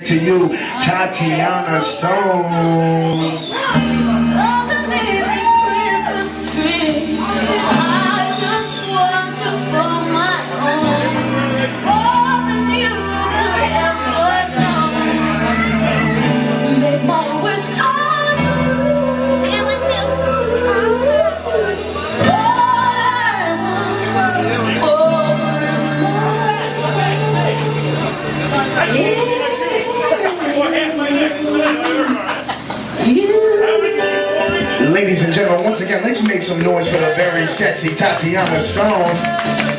to you, Tatiana Stone. Ladies and gentlemen, once again, let's make some noise for the very sexy Tatiana Stone.